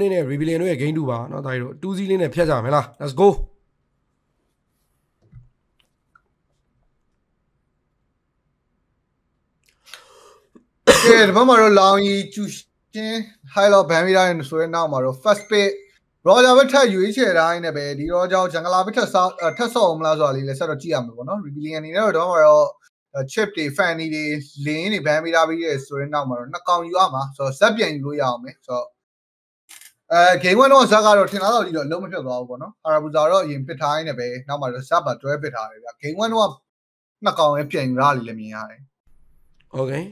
အိုးနေနဲ့ rebellion တို့ရဲ့ game 2ပါเนาะဒါကြီးတို့2စီးလေးနဲ့ဖြတ်ကြမယ်လား let's go ကဲဒီဘက်မှာတော့လောင်ကြီးကျူရှင်း high low ဘန်မီတာဆိုတဲ့နောက်မှာတော့ first pick Roger ဘက်ထက်ယူရေးချယ်တိုင်းနဲ့ပဲဒီ Roger ဂျန်ဂလာဘက်ထက်ဆောက်ထက်ဆော့အောင်မလားဆိုတာလေးလည်းဆက်တော့ကြည့်ရမှာပေါ့နော် Rebellion အနေနဲ့တော့တော့တော့ chip တွေ fan တွေလင်းတွေဘန်မီတာပြီးရဲဆိုတဲ့နောက်မှာတော့နှစ်ကောင်ယူရမှာဆိုတော့ဇက်ပြန်ယူလို့ရအောင်မယ်ဆိုတော့ အဲ game 1တော့ဇက်ကတော့ထင်သားတော့ဒီတော့လုံးမဖြစ်သွားဘူးပေါ့နော်အာရာဘူဇာတော့အရင်ပစ်ထားရင်းနဲ့ပဲနောက်မှာတော့ဇက်ပါတွဲပစ်ထားတယ်ဗျ game 1တော့နှစ်ကောင်ပဲပြန်ယူရလိမ့်လည်းမြင်ရတယ် okay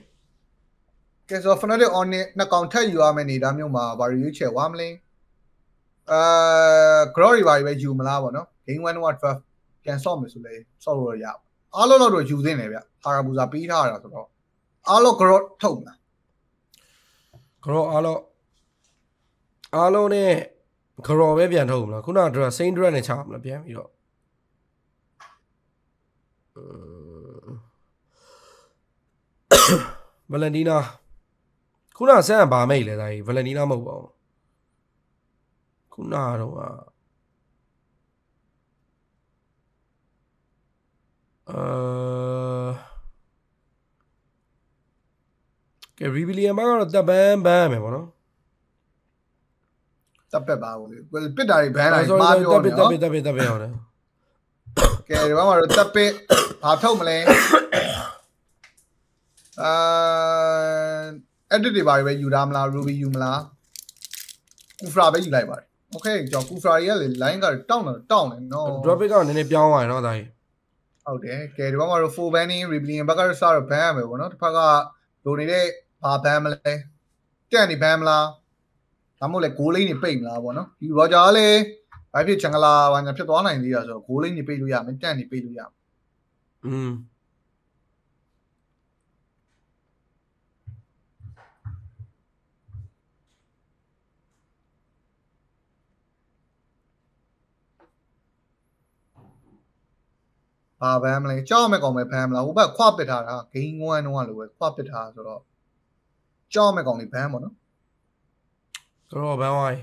ကဲဆို Fnatic on နဲ့နှစ်ကောင်ထပ်ယူရမယ်နေတာမျိုးမှာဘာရွေးချယ်ဝါမလဲအာ glory ဘာပဲယူမလားပေါ့နော် game 1တော့12ပြန်ဆော့မယ်ဆိုလဲဆော့လို့ရအားလုံးတော့ယူသင့်တယ်ဗျအာရာဘူဇာပြီးထားတာဆိုတော့အားလုံး grow ထုတ်မလား grow အားလုံး အားလုံးနဲ့ grow ပဲပြန်ထုတ်မလားခုနက drag same drag နဲ့ချမလားပြန်ပြီးတော့ဗလန်တီနာခုနဆန်ကဘာမိတ်လဲဒါကြီးဗလန်တီနာမဟုတ်ပါဘူးခုနတော့ကအာကဲ rebellion မှာကတော့တပ်ပန်းပန်းမယ်ပေါ့နော် တပ်ပက်ပါဘူးလေပစ်တာတွေဘန်းတိုင်းမှားပြောတပ်ပနေစ်တပ်နော်ပစ်တပ်ပစ်တပ်ပစ်ဟုတ်တယ်ကဲဒီဘက်မှာတော့တပ်ပစ်ဘာထုတ်မလဲအာ edit တွေဘာတွေပဲယူတာမလား ruby ယူမလားကူဖရာပဲယူလိုက်ပါတယ် okay ကျွန်တော်ကူဖရာရဲ့လေ line ကတောင်းတော့တောင်းတယ်နော် drop pick ကနည်းနည်းပြောင်းသွားတယ်နော်ဒါကြီးဟုတ်တယ်ကဲဒီဘက်မှာတော့ full banning rebellion ဘက်ကတော့စတော့ ban ရမယ်ပေါ့နော်တစ်ဖက်ကလိုနေတဲ့ဘာ ban မလဲတက်နေ ban မလား ဒါမှမဟုတ်လေဂိုးလိန်းနေပိတ်မလားပေါ့နော်ဒီ roger ကလည်းဘာဖြစ်ချန်ဂလာဘာညာဖြစ်သွားနိုင်သေးတာဆိုတော့ဂိုးလိန်းနေပိတ်လို့ရမယ်တက်နေပိတ်လို့ရမယ်อืมဘာဘမ်းမလဲကြောက်မဲ့ကောင်ပဲဘမ်းမလားဟိုဘက်ခွပစ်ထားတာဂိမ်း1တုန်းကလိုပဲခွပစ်ထားဆိုတော့ကြောက်မဲ့ကောင်လေးဘမ်းပေါ့နော် grow ဘန်းဝိုင်း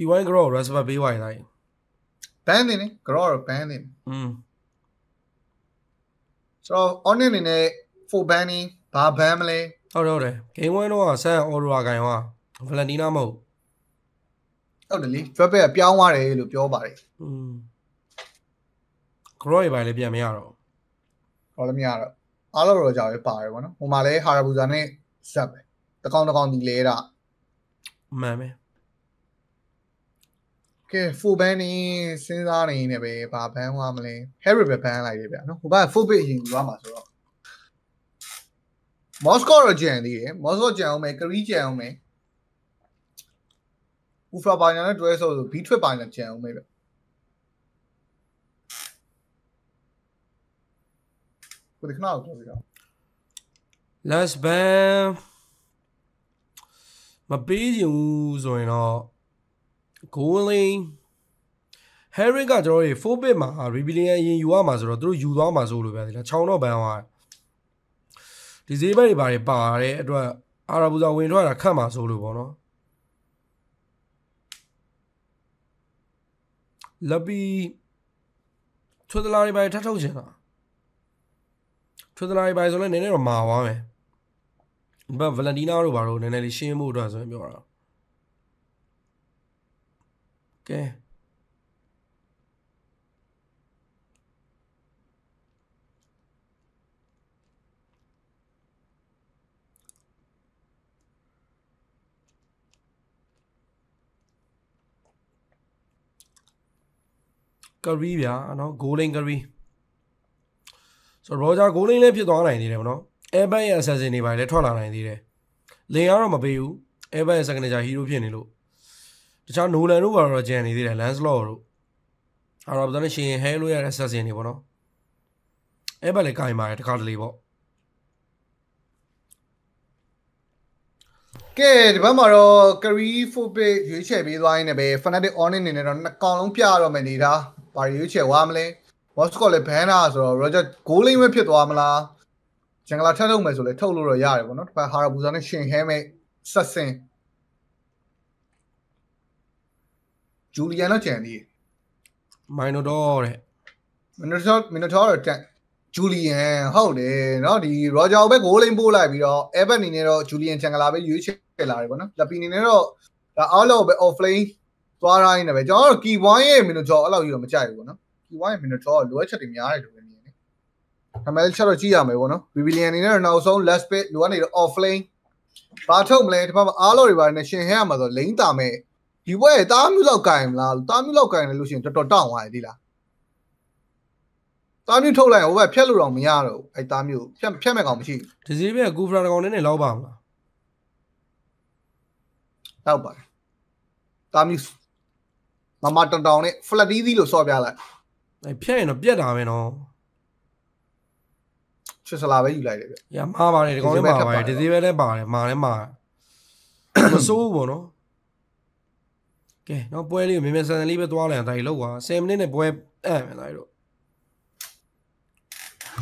E1 grow respect ပေးဝိုင်းတိုင်း ဘမ်းနေနေ grow တော့ဘမ်းနေ อืม ဆိုတော့ on နေနေ full banning ဘာဘမ်းမလဲ ဟုတ်တယ်ဟုတ်တယ် game 1တော့ဆန် aura ဂိုင်ဟွာ valentina မဟုတ် ဟုတ်တယ်လေ drop ပဲပြောင်းသွားတယ်လို့ပြောပါတယ် อืม grow ရပါလေပြန်မရတော့ ဟောလည်းမရတော့ အားလုံးတော့ကြောက်ရပါတယ်ပေါ့နော်ဟိုမှာလဲ harabuza နဲ့ဇက်ပဲတကောင်တကောင်ဒီလဲတာမှန်ပဲကဲ full banning စဉ်းစားနေနေပဲဘာဘမ်းသွားမလဲ harry ပဲဘမ်းလိုက်တယ်ဗျာနော်ဟိုဘက် full bit ရင်ယူရမှာဆိုတော့ Moscow တော့ကြံသေးတယ် Moscow ကြံအောင်မယ် Kri ကြံအောင်မယ် Ufra ပါညာနဲ့တွဲဆိုဆို B trip ပါညာကြံအောင်မယ်ဗျ ကိုဒီခဏတော့ပြောပြတော့ last ban မပေးချင်ဘူးဆိုရင်တော့ goaling Harry ကကျွန်တော်တို့4 bit မှာ rebellion အရင်ယူရမှာဆိုတော့သူတို့ယူသွားမှာဆိုလို့ပဲဒီလား6တော့ဘန်သွားတယ်ဒီဈေးဘက်တွေဘာတွေပါတဲ့အတွက်အာရာဘူဇာဝင်ထွက်တာခတ်မှာဆိုလို့ပေါ့နော်လပီထွတ်တလာတွေဘာတွေထပ်ထုတ်ချင်တာ ထွတ်တလာတွေဘာတွေဆိုလဲနည်းနည်းတော့မာသွားမယ်ဘာဗလန်တီနာတို့ဘာတို့နည်းနည်းလေးရှင်းဖို့အတွက်ဆိုရင်ပြောတာကဲကရီဗျာနော်ဂိုးလိန်ကရီ ဆိုတော့ရောဂျာဂိုးလိန်လည်းဖြစ်သွားနိုင်သေးတယ်ဗောနော်အဲဘတ်ရဲ့ assassin တွေပါလည်းထွက်လာနိုင်သေးတယ်လင်ကတော့မပေးဘူးအဲဘတ်ရဲ့ signature hero ဖြစ်နေလို့တခြားနိုလန်တို့ကတော့ကြံနေသေးတယ် lancelot တို့အာရာဘဒန်ရှင်ဟဲလို့ရတဲ့ assassin တွေဗောနော်အဲဘတ်လည်းကင်ပါတယ်တခါတလေပေါ့ကဲဒီဘက်မှာတော့ Kri full bit ရွေးချယ်ပေးသွားရင်းနဲ့ပဲ Fnatic on နေနေတော့နှစ်ကောင်လုံးပြရတော့မယ်နေတာဘာရွေးချယ်ဝါမလဲ Moscow လည်းဘန်တာဆိုတော့ Roger goal line ပဲဖြစ်သွားမလား ဂျန်ဂလာထပ်ထုတ်မယ်ဆိုလဲထုတ်လို့တော့ရတယ်ပေါ့နော်တစ်ဖက်ဟာရာဘူဇာနဲ့ရှင်ဟဲမဲ့ဆက်စင်ဂျူလီယန်တော့ကြံသေးတယ် မိုင်နိုတော့တဲ့ မီနိုတောမီနိုတောတော့တက်ဂျူလီယန်ဟုတ်တယ်เนาะဒီရောဂျာကိုပဲဂိုးလိမ်ပို့လိုက်ပြီးတော့အဲဘက်အနေနဲ့တော့ဂျူလီယန်ချန်ကလာပဲရွေးချယ်လာတယ်ပေါ့နော်လက်ပီအနေနဲ့တော့ဒါအောက်လောက်ပဲ offlane သွားရိုင်းနေပဲကျွန်တော်တို့ကီဝိုင်းရဲ့မီနိုတောအဲ့လောက်ကြီးတော့မကြိုက်ဘူးပေါ့နော် ကီဝိုင်းရဲ့မီနိုတောလိုအပ်ချက်တွေများတယ်လို့ပဲမြင်တယ်ဒါမဲ့ချက်တော့ကြည့်ရမယ်ပေါ့နော်ဘီဘီလီယန်အနေနဲ့တော့နောက်ဆုံး last bit လိုအပ်နေတော့ offlane ဘာထုတ်မလဲဒီဘက်မှာအားလို့တွေပါနေရှင်ဟဲရမှာဆိုလိမ့်တာမဲ့ဒီဘွဲတားမျိုးလောက်ကင်မလားတားမျိုးလောက်ကင်တယ်လို့ရှိရင်တော်တော်တောင့်သွားတယ်ဒီလားသားမျိုးထုတ်လိုက်ရင်ဟိုဘက်ဖြတ်လို့တော့မရတော့ဘူးအဲသားမျိုးဖြတ်ဖြတ်မဲ့ကောင်မရှိဒီစီးပဲကူဖရာတကောင်နဲ့နဲ့လောက်ပါမလားဘူးတောက်ပါတယ်သားမျိုးမမတောင်တောင်နဲ့ flat သီးလို့ဆော့ပြလိုက် အဲဖြတ်ရင်တော့ပြက်တာပဲနော်ချစ်စလာပဲယူလိုက်တယ်ဗျ။ရမှားပါတယ်ဒီကောင်လေးမှားပါတယ်ဒီစီပဲလည်းပါတယ်မှားလည်းမှားမစိုးဘူးပေါ့နော်။ကဲတော့ပွဲလေးကိုမြန်မြန်ဆန်ဆန်လေးပဲသွားလိုက်အောင်ဒါကြီးလောက်ပါ10မိနစ်နဲ့ပွဲအဲ့မယ်ဒါကြီးတို့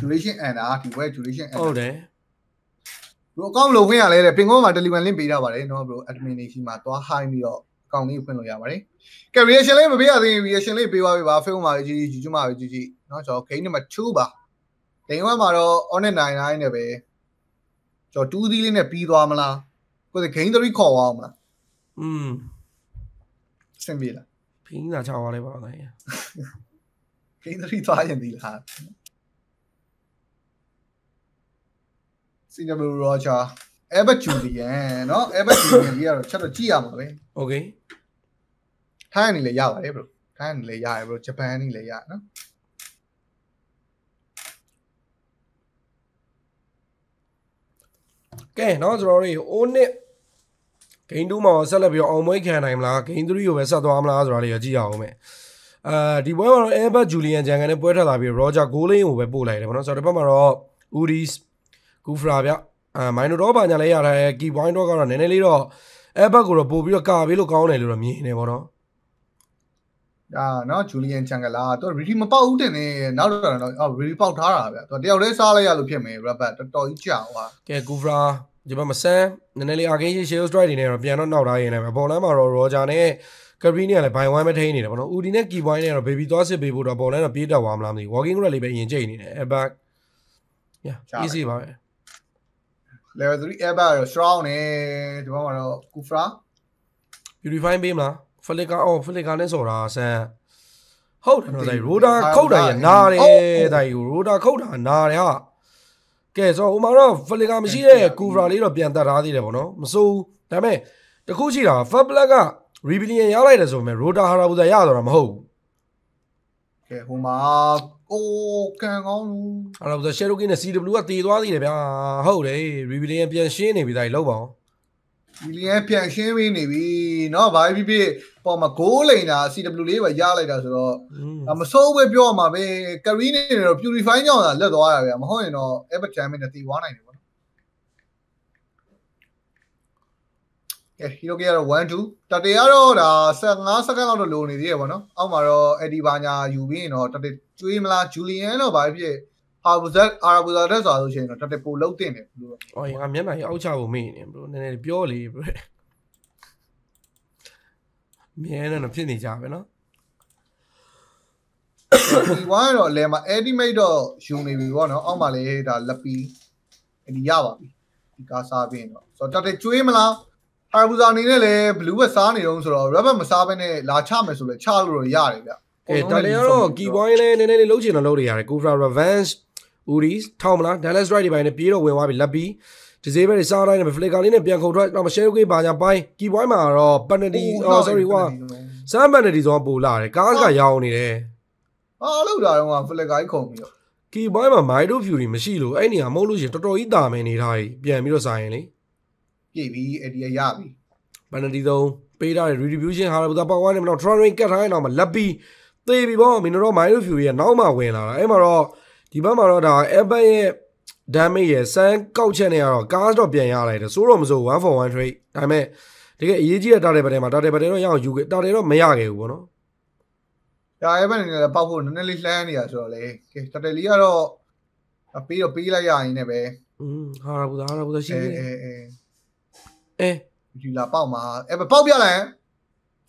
duration and อ่ะဒီပွဲ duration and ဟုတ်တယ်ဘရိုအကောင့်လုံးဝင်ရလဲတဲ့ပင်ကုန်းမှာ delivery link ပေးတာပါတယ်နော်ဘရို admin နေရှိမှာသွား high ပြီးတော့အကောင့်လေးဖွင့်လို့ရပါတယ် ကဲ reaction လေးမပေးရသေးဘူး reaction လေးပေးပါပေးပါ Facebook မှာကြီးကြီး YouTube မှာကြီးကြီးเนาะကျွန်တော် game number 2ပါဒိန်ဝမ်မှာတော့ online 99နဲ့ပဲကျွန်တော်2သီးလေးနဲ့ပြီးသွားမလားကိုယ် game 3ခေါ်သွားအောင်မလား อืม အဆင်ပြေလား ဖင်းသာချသွားလိုက်ပါတော့ဒါကြီး game 3သွားရင်ဒီလား CW Roger Ever Julian เนาะ Ever Julian ကြီးကတော့ချက်တော့ကြည့်ရမှာပဲ โอเค ထိုင်းအနေနဲ့ရပါတယ်ဘရိုထိုင်းအနေနဲ့ရရဘရိုဂျပန်အနေနဲ့ရနော်ကဲနော်ကျွန်တော်တို့အိုးနှစ်ဂိမ်း2မှာဆက်လက်ပြီးတော့အောင်မွေးခံနိုင်မလားဂိမ်း3ကိုပဲဆက်သွားမလားဆိုတာတွေကြည့်ရအောင်မယ်အာဒီပွဲမှာတော့ Albert Julian ဂျန်ကန်နဲ့ပွဲထွက်လာပြီး Roger Golin ကိုပဲပို့လိုက်တယ်ဗောနော်ဆိုတော့ဒီဘက်မှာတော့ Udis Gufra ဗျအာ Mino တော့ပါညာလဲရထားတယ် Key Wine တော့ကတော့နည်းနည်းလေးတော့ Albert ကိုတော့ပို့ပြီးတော့ကာပေးလို့ကောင်းတယ်လို့တော့မြင်နေဗောနော် ဒါနော်ဂျူလီယန်ချန်ကလာသူရီတီမပေါက်ဦးတင်နေနောက်တော့တော့အော်ရီတီပေါက်ထားတာဗျာသူတယောက်တည်းစားလိုက်ရလို့ဖြစ်မယ်ရဘတ်တော်တော်ကြီးကြာဟွာကဲ Gufra ဒီဘက်မှာဆန်နည်းနည်းလေး Arcane Shield Strike တွေနဲ့တော့ပြန်တော့နောက်ထားရင်းနေပဲပေါ်လမ်းမှာတော့ Roger နဲ့ Cabrini ကလည်းဘိုင်ဝိုင်းမထိန်နေတယ်ဗောနော် Udi နဲ့ Key Point နဲ့တော့ Baby သွားစစ်ပေးဖို့တော့ပေါ်လမ်းတော့ပြေးတက်သွားမလားမသိဘူး Walking Red လေးပဲအရင်ကြိတ်နေတယ် Albert yeah easy ပါပဲ level 3 ever ရော strong နေဒီမှာတော့ kufra purify ပေးမလား flicker အော် flicker နဲ့ဆိုတာဆန်ဟုတ်တယ်နော်ဒါ rotor ခုတ်တာရနာတယ်ဒါ rotor ခုတ်တာနာတယ်ဟာကဲဆိုတော့ဟိုမှာတော့ flicker မရှိတဲ့ cover လေးတော့ပြန်တက်ထားသေးတယ်ဗောနော်မစိုးဘူးဒါပေမဲ့တခုရှိတာ fat black က rebellion ရောက်လိုက်တယ်ဆိုပေမဲ့ rotor harabuza ရတော့မဟုတ်ဘူးကဲဟိုမှာအိုးကန်ကောင်းလို့ harabuza cherokee နဲ့ cw ကတည်သွားသေးတယ်ဗျာဟုတ်တယ် rebellion ပြန်ရှင်းနေပြီဒါကြီးလောက်ပါအောင် ဒီလျန်ပြန်ရှင်းပေးနေပြီเนาะဘာဖြစ်ဖြစ်ပေါ်မှာဂိုးလိန်တာ CW လေးပဲရလိုက်တာဆိုတော့ อืม အမစိုးပဲပြောရမှာပဲကရီနေတော့ purify ကြောင့်သာလက်သွားတာဗျာမဟုတ်ရင်တော့ everton နဲ့တီသွားနိုင်တယ်ပေါ့နော်ကဲဟီရိုကီကတော့1 2တတေကတော့ဒါ15စက္ကန့်လောက်တော့လိုနေသေးရပေါ့နော်အောက်မှာတော့ Eddie ဘာညာယူပြီးရင်တော့တတေကျွေးမလား Julian တော့ဘာဖြစ် ဟာဘူဇက်အာဘူဇာတက်ဆိုလို့ရှိရင်တော့တတေပိုလုံးတင်တယ်လို့။အော်ငါမျက်နှာကြီးအောက်ချဖို့မေ့နေဘရိုနည်းနည်းပြောလေဘရို။မြဲနေတော့ဖြစ်နေကြပဲနော်ဒီဝိုင်းတော့အလဲမှာ estimate တော့ယူနေပြီပေါ့နော်အောက်မှာလေဒါလက်ပီဒီရပါပြီဒီကားစားပြီးရင်တော့ဆိုတော့တတေကျွေးမလားဟာဘူဇာအနေနဲ့လည်း blue ဘက်စားနေတော့ဆိုတော့ rubber မစားဘဲနဲ့လာချမယ်ဆိုလဲချလို့တော့ရတယ်ဗျ။ကဲဒါလည်းကတော့ key point လည်းနည်းနည်းလေးလုံးချင်တော့လုံးနေရတယ်။ Kufra Revenge Uris ထောက်မလား Dallas Strike ဒီပိုင်းနဲ့ပြေးတော့ဝင်သွားပြီလက်ပြီး disable တွေစားတိုင်းနဲ့ flicker လေးနဲ့ပြန်ခုန်ထွက်တော့ share ကိုပါညာပိုင်း key point မှာတော့ penalty အော် sorry ကွာ sam penalty ဆိုတော့ပို့လာတယ်ကားကရောင်းနေတယ်အားလောက်တာတော့ flicker ကြီးခုံပြီးတော့ key point မှာ Mido Fury မရှိလို့အဲ့နေရာမဟုတ်လို့ရှိရင်တော်တော်ကြီးတာမယ်နေထားကြီးပြန်ပြီးတော့ဆိုင်ရင်လေပြည့်ပြီအဲ့ဒီရပြီပန်နတီသုံးပေးထားတဲ့ retribution ဟာဘူးတာပေါက်ဝိုင်းနေမတော့ tron ring ကတ်ထားရင်တော့မလက်ပြီးသေပြီပေါ့မင်းတို့ mind of fury ရဲ့နောက်မှဝင်လာတာအဲ့မှာတော့ ဒီဘက်မှာတော့ဒါ epic ရဲ့ damage ရဲ့စမ်းကောက်ချက်နဲ့ကတော့ cars တော့ပြန်ရလိုက်တယ်ဆိုတော့မဆို1 for 1 trade ဒါပေမဲ့တကယ်အရေးကြီးတဲ့ target ဘက်ထဲမှာ target ဘက်ထဲတော့ရအောင်ယူခဲ့ target တော့မရခဲ့ဘူးပေါ့နော်ဒါအဲ့ဘက်နေလည်းပေါက်ဖို့နည်းနည်းလေးလှမ်းနေတာဆိုတော့လေကဲတတယ်လေးကတော့ပေးတော့ပေးလိုက်ရရင်လည်းပဲอืมဟာရာဘူဒါဟာရာဘူဒါရှိအဲသေးတယ်အဲအဲအဲဒီလာပေါက်မှာအဲပေါက်ပြလိုက်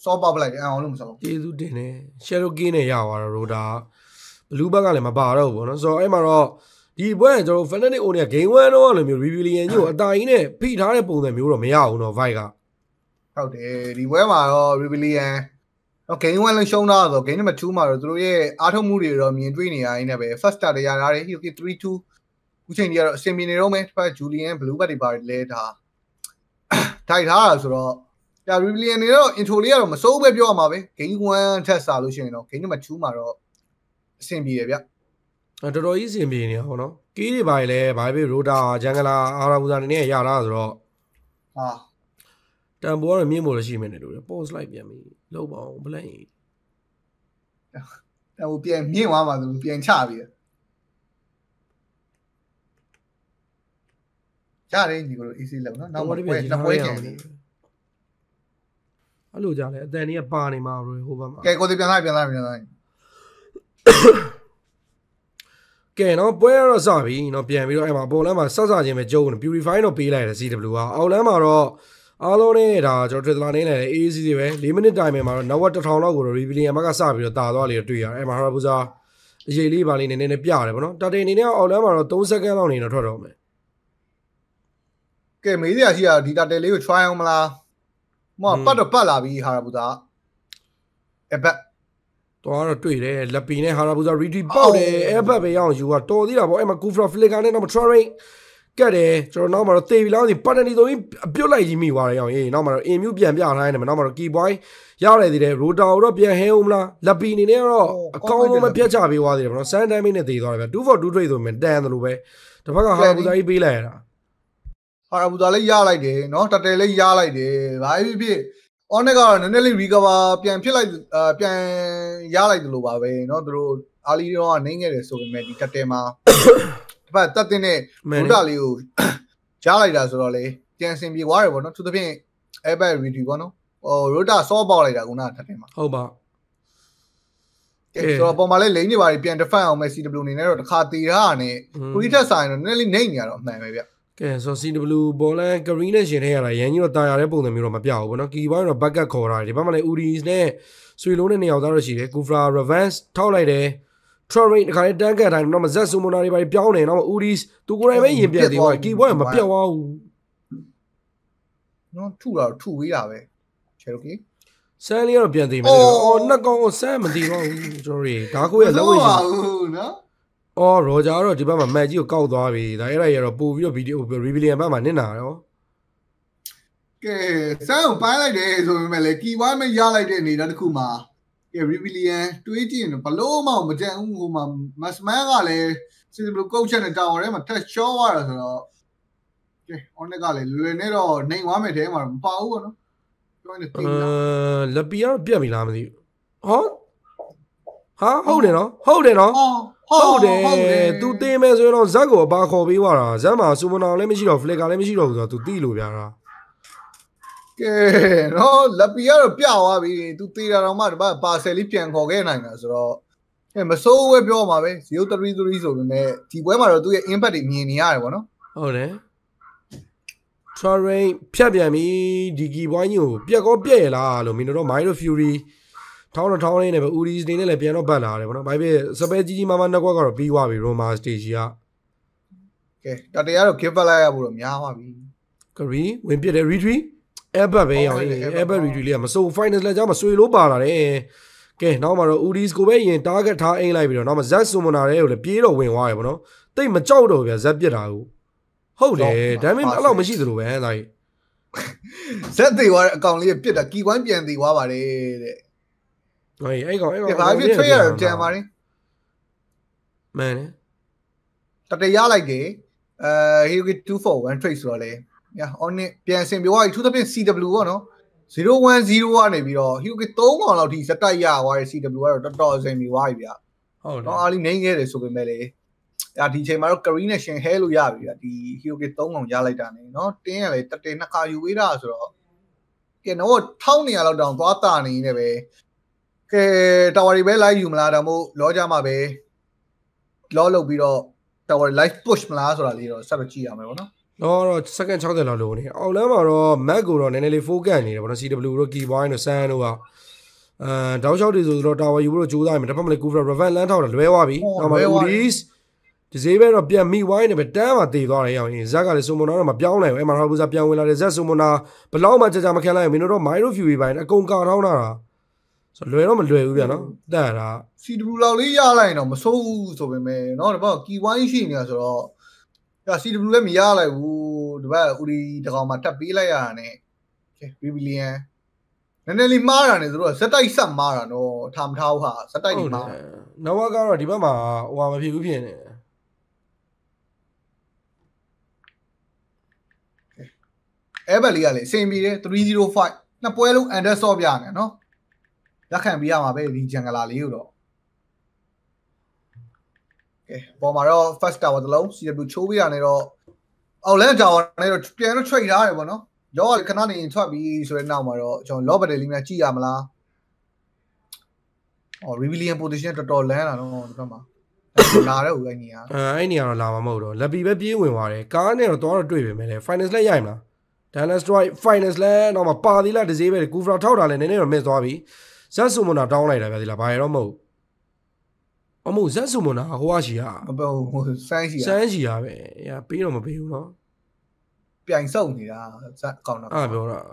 စောပေါက်ပလိုက်အောင်လို့မဆောကျေးဇူးတင်တယ်ရှယ်ရိုကင်းနဲ့ရသွားတော့ရိုဒါ ဘလူးဘက်ကလည်းမပါတော့ဘူးပေါ့နော်ဆိုတော့အဲ့မှာတော့ဒီဘွဲကျွန်တော် Fnatic Own က Game 1တော့လိုမျိုး Rebellion ကြီးကိုအတာကြီးနဲ့ဖိထားတဲ့ပုံစံမျိုးတော့မရဘူးเนาะ Vibe က ဟုတ်တယ်ဒီပွဲမှာတော့ Rebellion တော့ game 1လုံးရှုံးတော့ဆို game number 2မှာတော့သူတို့ရဲ့အားထုတ်မှုတွေတော့မြင်တွေ့နေရရင်လည်းပဲ first start တွေရတာတွေ Hiki 3-2ခုချိန်ကြီးကတော့အစင်မီနေတော့မယ်တစ်ဖက် Julian Blue Bat တွေပါတယ်လဲဒါထိုက်ထားတာဆိုတော့ဒါ Rebellion တွေတော့ intro လေးကတော့မစိုးပဲပြောရမှာပဲ game 1ထက်စားလို့ရှိရင်တော့ game number 2မှာတော့ အဆင်ပြေရဗျအဲ့တော်တော်ကြီးစင်ပြေနေတာပေါ့နော်ကီးတွေပါလေဘာပဲရိုဒါဂျန်ဂလာအာရာဘူဒါနေနဲ့ရတာဆိုတော့ဟာတန်ဖိုးကတော့မြင့်မို့လို့ရှိမယ်နေလို့ post လိုက်ပြန်ပြီလောက်ပါအောင်ဘလက်ရင်ဟိုပြန်မြင့်သွားမှာဆိုပြန်ချပြီရတယ်ညီကိုတို့ easy လောက်နော်နောက်မှာပွဲနှစ်ပွဲကျန်တယ်အဲ့လိုကြလဲအတန်ကြီးကပါနေမှာဘယ်ဟိုဘက်မှာကဲကိုစီပြန်လိုက်ပြန်လိုက်ပြန်လိုက် ကဲနော်ပွဲရတော့စပြီနော်ပြန်ပြီးတော့အဲ့မှာပုံလမ်းမှာဆက်စချင်းပဲကျုံနေ purify တော့ပေးလိုက်တယ် CW ကအောက်လမ်းမှာတော့အားလုံးနဲ့ဒါကျွန်တော် trailer နေလည်း AAC တွေပဲ4မိနစ်တိုင်မှာတော့နောက်ဝက်1000လောက်ကိုတော့ Rebellion ဘက်ကစပြီးတော့တာသွားလေတွေ့ရတယ်အဲ့မှာဟာဘူဇာအရေးလေးပါလေးနည်းနည်းနဲ့ပြရတယ်ဗောနော်တာတင်အနေနဲ့အောက်လမ်းမှာတော့3စက္ကန့်လောက်နေတော့ထွက်တော့မယ်ကဲမေးစရာရှိတာဒီတာတယ်လေးကို try အောင်မလားမောပတ်တော့ပတ်လာပြီဟာရဘူတာအဘက် တော့တော့တွေ့တယ်လက်ပီနဲ့ဟာရာဘူဇာ retreat ပေါက်တယ်အဲ့ဘက်ပဲရအောင်ယူကတော်သေးတာဗောအဲ့မှာ Kufra Flicker နဲ့တော့ Train ကတ်တယ်ကျွန်တော်နောက်မှာတော့တေဗီလောင်းစီပတ်တနီသုံးကြီးအပြုတ်လိုက်ကြီးမိသွားတယ်အောင်အေးနောက်မှာတော့အင်မြူပြန်ပြထားတယ်နောက်မှာတော့ key point ရရတယ်သေးတယ်ရိုတာတော့ပြန်ဟဲဦးမလားလက်ပီအနေနဲ့ကတော့အကောင်းဆုံးပဲပြတ်ချပေးသွားသေးတယ်ဗောနော်ဆန်တိုင်းမင်းနဲ့တေသွားတယ်ဗျ2 for 2 trade ဆိုရင်တန်တယ်လို့ပဲတစ်ဖက်ကဟာဘူဇာကြီးပေးလိုက်ရတာဟာရဘူတာလေးရလိုက်တယ်နော်တာတယ်လေးရလိုက်တယ်ဘာဖြစ်ဖြစ် on ကတော့နည်းနည်းလေး recover ပြန်ဖြစ်လိုက်အာပြန်ရလိုက်တယ်လို့ပါပဲเนาะသူတို့အာလီတော့ကနေငယ်တယ်ဆိုပေမဲ့ဒီတက်တယ်မှာတစ်ပတ်တက်တဲ့နဲ့ မှန် ဘု တယ် ရားလေးကို ကြားလိုက်တာဆိုတော့လေပြန်စင်ပြေသွားတယ်ပေါ့နော်သူသဖြင့် airbag review ပေါ့နော်ဟို rotor ဆော့ပေါက်လိုက်တာခုနကတက်တယ်မှာ ဟုတ်ပါ ကဲဆိုတော့ပုံမှန်လေးလိမ့်နေပါပြန် defend အောင်မဲ့ CW အနေနဲ့တော့တစ်ခါတည်ထားတာနဲ့ ပရီထက်ဆိုင်တော့နည်းနည်းလေးနှိမ့်နေရတော့အမှန်ပဲဗျ ကဲဆို CW ဘောလန်ကရီနဲ့ရှင်ထဲရတာရန်ကြီးတော့တာရတဲ့ပုံစံမျိုးတော့မပြဘူးဗောနော် key point တော့ backup ခေါ်တာဒီဘက်မှာလည်း Udis နဲ့ဆွေလုံးနဲ့နေရာသားတော့ရှိတယ် Kufra Revenge ထောက်လိုက်တယ် Train တခါလေးတန်းကတ်တိုင်းတော့မဇက်ဆူမိုနာတွေပါပြောင်းနေတော့ Udis သူကိုယ်တိုင်ပဲရင်ပြတ်သေးသွား key point မပြတ်သွားဘူးနော်ထုတာထုဝေးတာပဲချယ်လိုကီဆန်းလေးကတော့ပြန်သိမယ်အော်နှစ်ကောင်ဆန်းမသိတော့ဘူးကျွန်တော်တွေဒါကိုရဲ့လက်ဝဲရှိဘူးနော် အော်ရောဂျာကတော့ဒီဘက်မှာမက်ကြီးကိုကောက်သွားပြီဒါအဲ့ဒါရတော့ပို့ပြီးတော့ဗီဒီယို Rebellion ဘက်မှာနစ်နာတော့ကဲစမ်းအောင်ပိုင်းလိုက်တယ်ဆိုပေမဲ့လေကီဝိုင်းမရလိုက်တဲ့အနေနဲ့တစ်ခုမှာကဲ Rebellion တွေးကြည့်ရင်ဘလို့မှမကြံဘူးဟိုမှာ Masman ကလည်း CW coach နဲ့တောင်းရဲမှာထက်ချောသွားတာဆိုတော့ကဲ on ကလည်းလွယ်လွယ်နဲ့တော့နိုင်သွားမယ်တဲမှာတော့မပါဘူးပေါ့နော်ပြောနေတယ်အဲလက်ပီကတော့ပြတ်ပြီလားမသိဘူးဟောဟာဟုတ်တယ်နော်ဟုတ်တယ်နော်အော် ဟုတ်တယ်သူတင်မယ်ဆိုရင်တော့ဇက်ကိုအပါခေါ်ပေးသွားတာဇက်မှာစူမနာလည်းမရှိတော့ဖလစ်ကလည်းမရှိတော့ဘူးဆိုတော့သူတိလို့ပြတာကဲနော်လက်ပီကတော့ပြသွားပြီသူတေးတာတော့မှတပတ်ပါဆယ်လေးပြန်ခေါ်ခဲ့နိုင်တာဆိုတော့ကဲမစိုးဝဲပြောမှာပဲ033ဆိုပေမဲ့ဒီပွဲမှာတော့သူ့ရဲ့ impact တွေမြင်နေရတယ်ပေါ့နော်ဟုတ်တယ် Train ဖြတ်ပြန်ပြီဒီကီဘွိုင်းကြီးကိုပြက်ကောပြက်ရလားလို့မင်းတို့ Milo Fury ထောင်းတော့ထောင်းလေးနဲ့ပဲ Uri နေနဲ့လည်းပြန်တော့ပတ်လာတယ်ဗောနော်ဘာဖြစ်စပယ်ကြီးကြီးမားမားနှစ်ကွက်ကတော့ပြီးသွားပြီ Roma stage ကကဲတတရားတော့ give back လိုက်ရဖို့တော့များပါပြီကရီဝင်ပြစ်တယ် retreat airbag ပဲရောင်း airbag retreat လေးကမစိုး finals လက်ကြားမှာဆွေလို့ပါလာတယ်ကဲနောက်မှာတော့ Udis ကိုပဲရင် target ထားအိမ်လိုက်ပြီးတော့နောက်မှာ Z Summoner တွေကိုလည်းပြေးတော့ဝင်သွားတယ်ဗောနော်တိတ်မကြောက်တော့ဗျာ Z ပြစ်တာကိုဟုတ်တယ်ဒါပေမဲ့အဲ့လောက်မရှိသလိုပဲဒါကြီးဇက်သေးသွားတဲ့အကောင်လေးပြစ်တာကီဝိုင်းပြန်သေးသွားပါတယ်တဲ့ ဟေးအဲ့ကောင်အဲ့ကောင်ကဲဘာဖြစ် trade ရတော့တန်ပါတယ်မှန်တယ်တတရလိုက်တယ်အဲ Hero 241 trade ဆိုတော့လေညာ on နဲ့ပြန်ဆင်ပြောရသူသဖြင့် CW ပေါ့နော်010ကနေပြီးတော့ Hero 3កောင်လောက်ထိစတိုက်ရသွားတဲ့ CW ကတော့တော်တော်အဆင်ပြေသွားပြီဗျာဟုတ်တယ်တော့အားလေးနိုင်ခဲ့တယ်ဆိုပေမဲ့လေဒါဒီချိန်မှာတော့ Karine နဲ့ရှင်ဟဲလို့ရပြီဗျာဒီ Hero 3កောင်ရလိုက်တာနေနော်တင်းရလေတတဲနှစ်ခါယူဝေးတာဆိုတော့ကဲတော့1200လောက်တောင်သွားတာနေနေပဲ ကဲတာဝါရီပဲလိုက်ယူမလားဒါမို့လောကြမှာပဲလောလုတ်ပြီးတော့ tower live push မလားဆိုတာလေးတော့ဆက်တော့ကြည့်ရမယ်ပေါ့နော်တော့တော့ second 60လောက်လိုနေအောက်လမ်းမှာတော့ Mac ကိုတော့နည်းနည်းလေး focus နေတယ်ဗောနော် CW တို့ keyboard တို့ Sun တို့ကအဲတောက်လျှောက်တွေဆိုတော့ tower ယူဖို့ကြိုးစားနေတယ်တစ်ဖက်မှာလည်း cover revan လမ်းထောက်တာလွဲသွားပြီနောက်မှာ Udis ဒီဈေးပဲတော့ပြန်မိဝိုင်းနေပဲတန်းမှာတည်သွားတယ်ရောင်ရင်ဇက်ကလည်းစုံမနာတော့မပြောင်းနိုင်ဘူးအဲ့မှာတော့ဘူဇာပြန်ဝင်လာတယ်ဇက်စုံမနာဘလောက်မှကြာကြာမခံလိုက်မင်းတို့တော့ Myro Fury ပိုင်းအကုန်ကာထောင်းတာ ဆိုလွယ်တော့မလွယ်ဘူးဗျာနော်တတ်ရတာ CW လောက်လေးရလိုက်တော့မဆိုးဘူးဆိုပေမဲ့နော်ဒီဘက်က key wine ရှိနေတာဆိုတော့ဒါ CW လည်းမရလိုက်ဘူးဒီဘက်ဦးဒီတကောင်မှာတက်ပေးလိုက်ရတာ ਨੇ Rebellion နည်းနည်းလေးမှားတာ ਨੇ သူတို့ကဇက်တိုက်ဆက်မှားတာနော်ထားမထားဘူးဟာဇက်တိုက်ဒီမှာနောက်ဘက်ကတော့ဒီဘက်မှာဟိုဟာမဖြစ်ဘူးဖြစ်နေတယ်အဲဘက်လေးကလေအဆင်ပြေတယ်305နှစ်ပွဲလုံး under ဆော့ပြနေနော် လက်ခံပြရမှာပဲဒီဂျန်ဂလာလေးကိုတော့ကဲပေါ်မှာတော့ first tower တစ်လုံး CW ချိုးပြရနေတော့အောက်လန် tower နဲ့တော့ပြန်တော့ trade ထားတယ်ပေါ့နော်ရောကခဏနေထွက်ပြီးဆိုတဲ့နောက်မှာတော့ကျွန်တော် lob battle လေးများကြည့်ရမလားအော် rebellion position တော်တော်လန်းလာတော့ဒီဘက်မှာနားတဲ့ဦးအဲ့နေရအဲအဲ့နေရာတော့လာမှာမဟုတ်တော့လက်ပီပဲပြေးဝင်သွားတယ်ကားနဲ့တော့တော့တွေ့ပြီမယ်လေ finals လက်ရိုက်မလား Dallas Strike finals လဲတော့မပါသေးလားဒီဈေးပဲကူဖရာထောက်တာလဲနည်းနည်းတော့ miss သွားပြီ ဇက်ဆူမွန်နာတောင်းလိုက်တာဗျာဒီလားဘာရတော့မဟုတ်အမဟုတ်ဇက်ဆူမွန်နာဟိုကရှိရမပေါ့ဟိုဆိုင်းရှိရဆိုင်းရှိရပဲ။ရာပေးတော့မပေးဘူးနော်။ပြိုင်စုံနေတာဇက်ကောင်းတော့။အာပြောတာ။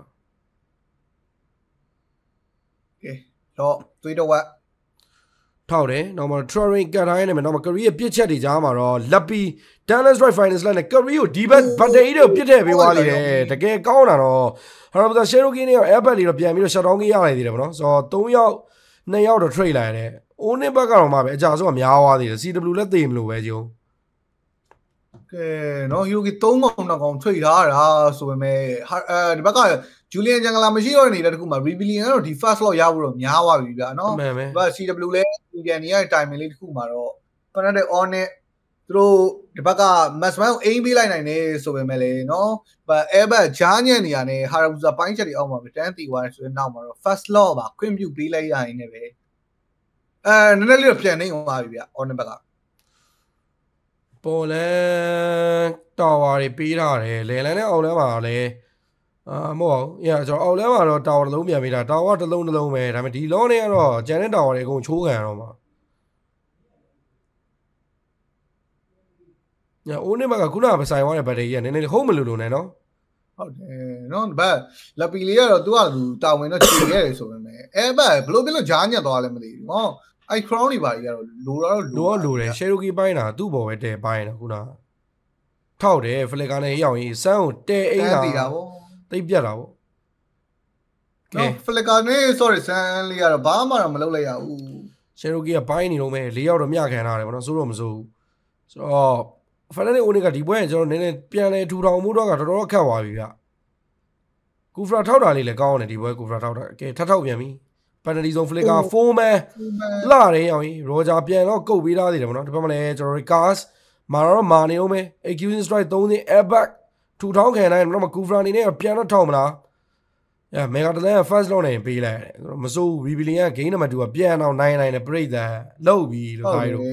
ကဲတော့သွေးတော့ဝက် ထောက်တယ်နောက်မှာ Troring ကတ်တိုင်းနဲ့မယ်နောက်မှာ career ပြစ်ချက်တွေကြားမှာတော့ Lappy Dallas Strike finals လဲနဲ့ career ကိုဒီဘက် battery တွေကိုပြစ်ထည့်ပေးသွားလိမ့်တယ်တကယ်ကောင်းတာတော့ Harabza Cherokee နဲ့ Airbag တွေတော့ပြန်ပြီးတော့ shut down ကြီးရလိုက်သေးတယ်ဗောနော်ဆိုတော့3ယောက်2ယောက်တော့ trade လိုက်ရတယ်။ O နှစ်ဘက်ကတော့မှပဲအကြဆုံးကများသွားသေးတယ် CW လက်သေးမလို့ပဲဂျုံကဲနော်ဟီရိုကီ3កောင်2កောင်ထွေထားတာဆိုပေမဲ့ဟာအဲဒီဘက်က ဂျူလီယန်ဂျန်ဂလာမရှိတော့နေတဲ့တခုမှာ rebellion ကတော့ဒီ first lot ရဖို့တော့များသွားပြီဗျာနော်အမှန်ပဲဒီဘက် CW လဲဂျူလီယန်နေရတဲ့ timing လေးတခုမှာတော့ Fnatic on နဲ့သူတို့ဒီဘက်က maximum ကို aim ပေးလိုက်နိုင်တယ်ဆိုပေမဲ့လေနော်ဘာ airbag ဂျားညံ့နေရနဲ့ Haruza ပိုင်းချက်တွေအောက်မှာတန်းတီသွားတယ်ဆိုရင်နောက်မှာတော့ first lot ပါခွင့်ပြုပေးလိုက်ရရင်လည်းပဲအဲနည်းနည်းလေးတော့ပြန်နေသွားပြီဗျာ on ဘက်ကပေါ်လန်တာဝါတွေပေးထားတယ်လေလန်နဲ့အောက်လန်းမှာလည်း အာမဟုတ်ဘူး။ညကျွန်တော်အောက်လန်းမှာတော့တာဝါတစ်လုံးပြန်ပေးတာတာဝါတစ်လုံးတစ်လုံးပဲဒါပေမဲ့ဒီလောနဲ့ကတော့ကျန်တဲ့တာဝါတွေအကုန်ချိုးခံရတော့မှာညအိုးနေဘက်ကခုနကပဆိုင်သွားတဲ့ဘက်တရီကနည်းနည်းဟုတ်မလို့လို့နဲ့နော်ဟုတ်တယ်နော်ဘက်လပီလေးကတော့သူကသူတာဝန်တော့ခြေခဲ့တယ်ဆိုပေမဲ့အဲဘက်ဘလို့ပြလို့ဂျားညက်သွားလဲမသိဘူးဟောအဲ crown တွေပါကြီးကတော့လိုတော့လိုတော့လိုတယ် Cherokee ပိုင်းတာသူ့ဘော်ပဲတဲပိုင်းတာခုနကထောက်တယ်ဖလက်ကာနဲ့ရောက်ရင်စမ်းကိုတဲအိမ်အဲ့တာတီတာဗော သိပ်ပြတ်တာဗောကဲနော်ဖလကာနဲ့ sorry ဆန်လေးကတော့ဘာမှတော့မလုပ်လိုက်ရဘူး Cherokee ကပိုင်းနေတော့မဲ့၄ယောက်တော့မျှခံထားတယ်ဗောနော်စိုးတော့မစိုးဘူးဆိုတော့ Fnatic Onyx ကဒီပွဲကကျွန်တော်နည်းနည်းပြန်လဲထူထောင်မှုတော့ကတော်တော်ခက်သွားပြီဗျကူဖရာထောက်တာလေးလည်းကောင်းတယ်ဒီပွဲကူဖရာထောက်တာကဲထပ်ထောက်ပြန်ပြီပန်နဒီဇုံဖလကာ4 man လာတယ်ရောင်ကြီးရောဂျာပြန်တော့ကုတ်ပေးထားသေးတယ်ဗောနော်ဒီဘက်မှာလည်းကျွန်တော်တို့ cars မာတော့မာနေအောင်မယ် accusing strike 3သိန်း airbag ထူထောင်းခံနိုင်တော့မကူဖရာနေနဲ့ပြန်တော့ထောက်မလားအဲမေဂါတလန် first လုံးနေပေးလိုက်တယ်မစိုးဘူး rebellion က game number 2ကပြန်တော့နိုင်နိုင်တယ်ပြိတ္တာလောက်ပြီလို့ဟုတ်ခိုတယ်င်းလို့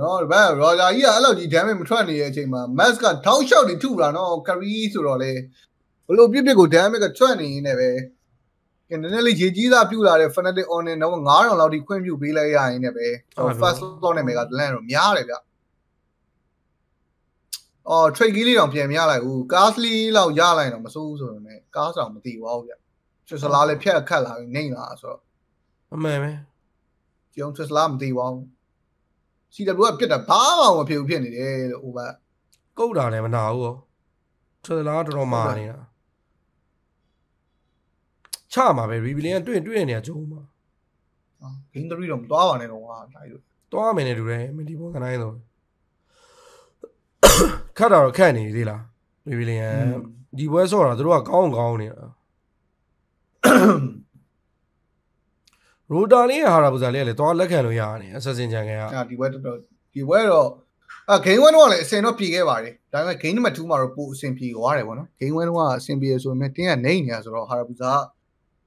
နော်ဒီဘက် Roger ကြီးကအဲ့လိုကြီး damage မထွက်နေတဲ့အချိန်မှာ Max ကထောင်းလျှောက်တွေထုတာနော် carry ဆိုတော့လေဘလို့ပြစ်ပြစ်ကို damage ကထွက်နေနေပဲကဲနည်းနည်းလေးရေကြီးသားပြူလာတဲ့ Fnatic on နဲ့တော့9000လောက်ထိခွင့်ပြုပေးလိုက်ရရင်လည်းပဲ first lot နဲ့ mega land တော့များတယ်ဗျ အော် trade ကြီးလေးတောင်ပြန်မရလိုက်ဘူး castly လောက်ရလိုက်တော့မစိုးဘူးဆိုရင်လည်း cast တောင်မသိပါဘူးဗျချစ်စလားလည်းဖြတ်ခတ်လာပြီးနေလာဆိုတော့အမှန်ပဲကျုံချစ်စလားမသိပါဘူး CW ကပြစ်တာဘာမှမဖြစ်ဘူးဖြစ်နေတယ်လို့ဟိုဘက်ကုတ်တာလည်းမနာဘူးရောထရလားတော်တော်မာနေတာချမှာပဲ rebellion တွေ့တွေ့နေရကြုံမှာဂိမ်း3တော့မသွားပါနဲ့တော့ဟာဒါကြီးတွားမယ်နဲ့တူတယ်မဒီပုံကနိုင်တော့ ခတ်တာတော့ခတ်နေသေးလား rebellion ဒီပွဲဆော့တာသူတို့ကကောင်းကောင်းနေတာရိုတာလေးဟာရာပူဇာလေးကလည်းတွားလက်ခံလို့ရတယ်အဆက်စင်ချန်ကန်ကအာဒီဘက်တော့ဒီဘက်တော့အာဂိမ်း1တော့လည်းအစင်တော့ပြေခဲ့ပါတယ်ဒါပေမဲ့ဂိမ်းနံပါတ်2မှာတော့ပိုအစင်ပြေသွားတယ်ဗောနော်ဂိမ်း1တော့အစင်ပြေဆိုပေမဲ့တင်းကနေနေရဆိုတော့ဟာရပူဇာ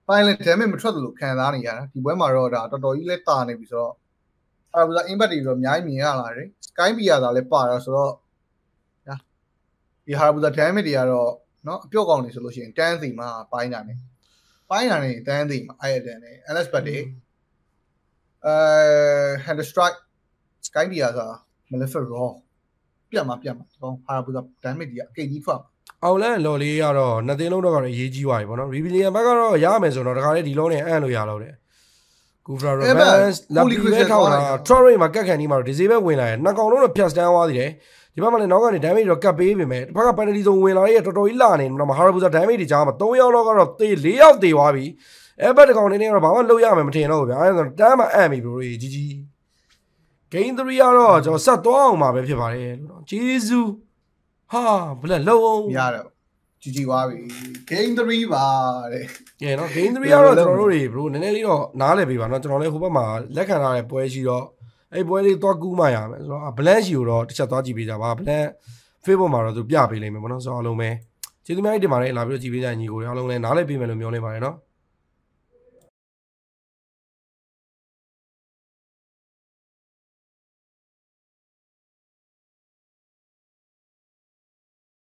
ပိုင်းလဲ damage မထွက်သလိုခံစားနေရတာဒီဘက်မှာတော့ဒါတော်တော်ကြီးလဲတာနေပြီဆိုတော့ဟာဘူဇာ impact တွေတော့အများကြီးမြင်ရလာတယ် sky p ရတာလည်းပါတော့ဆိုတော့ညာ ဒီဟာဘူးသား damage တွေကတော့နော်အပြော့ကောင်နေဆိုလို့ရှိရင်တန်းစီမှာပိုင်းတာနေပိုင်းတာနေတန်းစီမှာအဲ့အတန်နေ LS bat တွေအဲ hand strike sky dia က malefic raw ပြတ်မှာပြတ်မှာဒီကောင်ဟာဘူးသား damage တွေကအကိတ်ကြီးထွက်အောင်လန်လော်လေးကတော့နှစ်သိန်းလုံးတော့ကတော့အရေးကြီးပါတယ်ဗောနော် rebellion ဘက်ကတော့ရမယ်ဆိုတော့တခါလေဒီလုံးနဲ့အံ့လို့ရတော့တယ် Guvra Romance လာပြီးတော့ထောက်တာ Torrey မှာကတ်ခံနေမှာ disable ဝင်လာတယ်နှစ်ကောင်လုံးတော့ဖြတ်စတန်းသွားသေးတယ် ဒီဘက်မှာလည်းနောက်ကနေ damage တော့ကတ်ပေးပေမဲ့တစ်ဖက်က penalty ဆုံးဝင်လာရဲ့တော်တော်ကြီးလာနေတော့ Maharabuza damage တွေကြားမှာ3ယောက်လောက်ကတော့သေ4ယောက်သေသွားပြီအဲ့ဘက်တကောင်နေနေတော့ဘာမှလုပ်ရမယ်မထင်တော့ဘူးဗျာအဲ့ဒါဆိုတန်းမှာအံ့ပြီဘရိုကြီးကြီး Game 3ကတော့ကျွန်တော်ဆက်သွားအောင်မှာပဲဖြစ်ပါတယ်လို့နော်ဂျေဇူးဟာဘလက်လုံးအောင်ရတော့ကြီးကြီးသွားပြီ game 3ပါတဲ့ကဲနော် game 3ကတော့ကျွန်တော်တို့တွေ bro နည်းနည်းလေးတော့နားလည်ပေးပါနော်ကျွန်တော်လည်းဟိုဘက်မှာလက်ခံထားတဲ့ပွဲရှိတော့ အဲ့ပွဲလေးသွားကူးမှရမယ်ဆိုတော့ blank ရှိကိုတော့တစ်ချက်သွားကြည့်ပေးကြပါ blank Facebook မှာတော့သူပြပေးလိမ့်မယ်ပေါ့နော်ဆိုတော့အားလုံးပဲကျေးဇူးများကြီးတင်ပါတယ်လာပြီးတော့ကြည့်ပေးကြညီကိုတွေအားလုံးလည်းနားလည်ပေးမယ်လို့မျှော်လင့်ပါတယ်နော်